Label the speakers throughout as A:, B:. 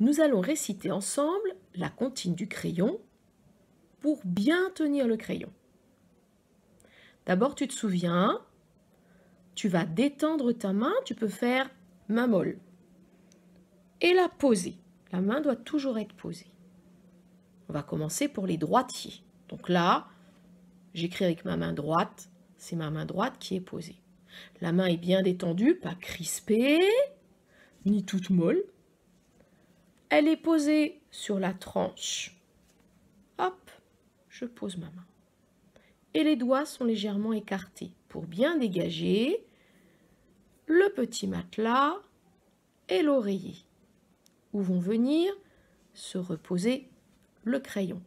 A: nous allons réciter ensemble la comptine du crayon pour bien tenir le crayon. D'abord, tu te souviens, tu vas détendre ta main, tu peux faire main molle et la poser. La main doit toujours être posée. On va commencer pour les droitiers. Donc là, j'écris avec ma main droite, c'est ma main droite qui est posée. La main est bien détendue, pas crispée, ni toute molle. Elle est posée sur la tranche. Hop, je pose ma main. Et les doigts sont légèrement écartés pour bien dégager le petit matelas et l'oreiller où vont venir se reposer le crayon.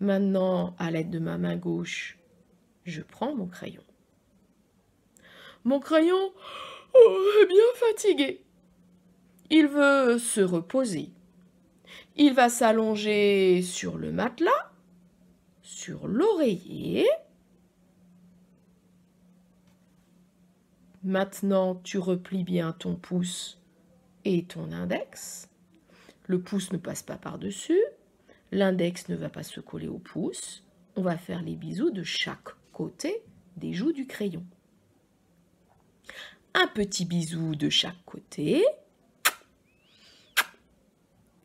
A: Maintenant, à l'aide de ma main gauche, je prends mon crayon. Mon crayon oh, est bien fatigué. Il veut se reposer. Il va s'allonger sur le matelas, sur l'oreiller. Maintenant, tu replies bien ton pouce et ton index. Le pouce ne passe pas par-dessus. L'index ne va pas se coller au pouce. On va faire les bisous de chaque côté des joues du crayon. Un petit bisou de chaque côté.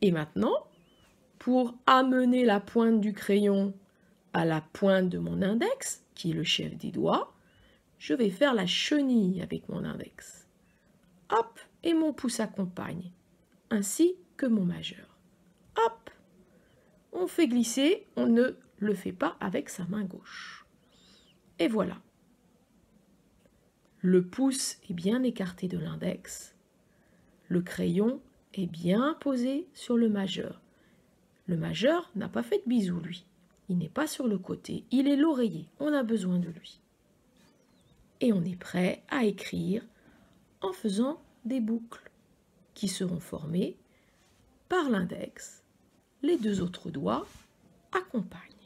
A: Et maintenant, pour amener la pointe du crayon à la pointe de mon index, qui est le chef des doigts, je vais faire la chenille avec mon index. Hop, et mon pouce accompagne, ainsi que mon majeur. Hop, on fait glisser, on ne le fait pas avec sa main gauche. Et voilà. Le pouce est bien écarté de l'index. Le crayon est bien posé sur le majeur. Le majeur n'a pas fait de bisous, lui. Il n'est pas sur le côté, il est l'oreiller. On a besoin de lui. Et on est prêt à écrire en faisant des boucles qui seront formées par l'index. Les deux autres doigts accompagnent.